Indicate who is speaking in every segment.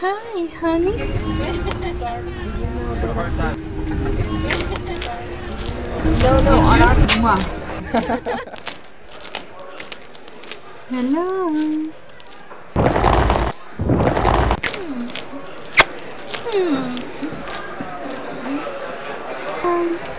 Speaker 1: Hi, honey. No, no, on our. Hello. Hmm. Hmm.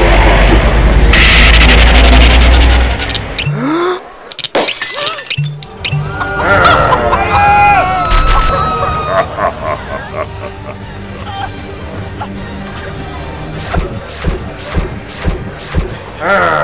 Speaker 2: Ah!